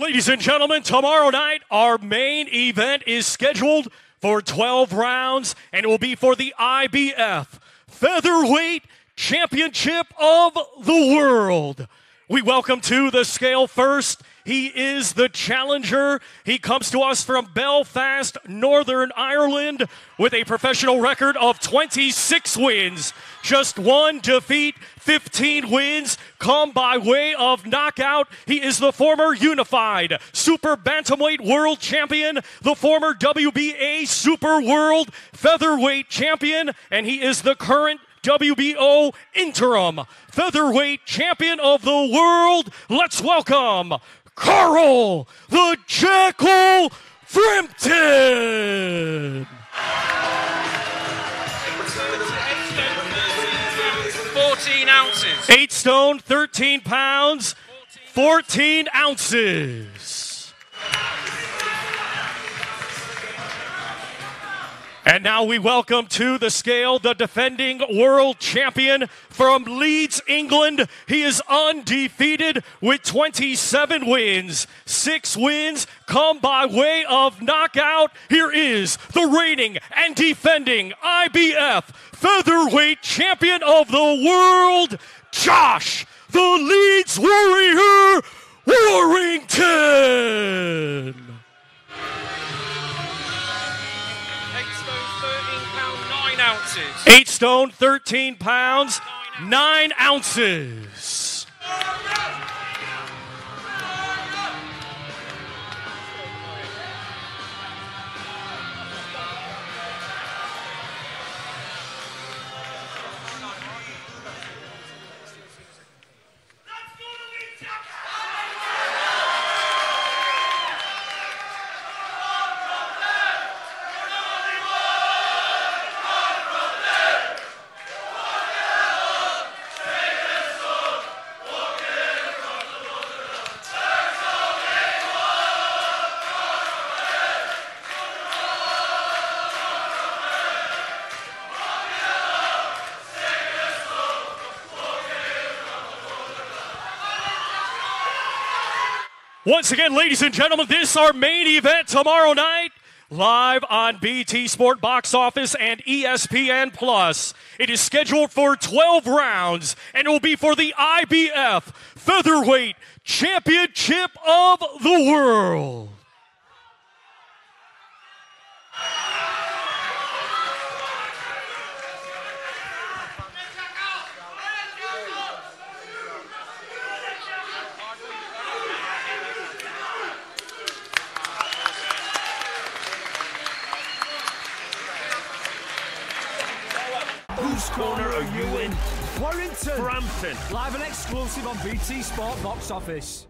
Ladies and gentlemen, tomorrow night, our main event is scheduled for 12 rounds, and it will be for the IBF Featherweight Championship of the World. We welcome to the scale first. He is the challenger. He comes to us from Belfast, Northern Ireland, with a professional record of 26 wins, just one defeat, 15 wins, come by way of knockout. He is the former unified super bantamweight world champion, the former WBA super world featherweight champion, and he is the current WBO interim featherweight champion of the world. Let's welcome Carl the Jackal Frampton. 14 ounces. 8 stone, 13 pounds, 14 ounces. And now we welcome to the scale the defending world champion from Leeds, England. He is undefeated with 27 wins. Six wins come by way of knockout. Here is the reigning and defending IBF featherweight champion of the world, Josh the Leeds Warrior Warrington. Eight stone, stone, 13 pound, 9 ounces. 13 pounds, nine ounces. Once again, ladies and gentlemen, this is our main event tomorrow night. Live on BT Sport Box Office and ESPN Plus. It is scheduled for 12 rounds and it will be for the IBF Featherweight Championship of the World. Whose corner are you in? Warrington, Frampton. live and exclusive on BT Sport Box Office.